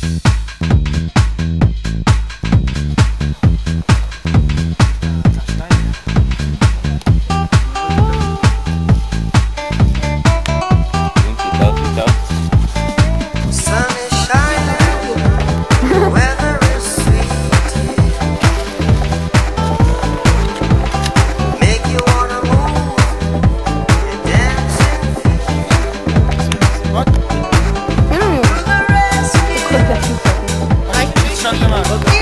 Bye. Chandraman.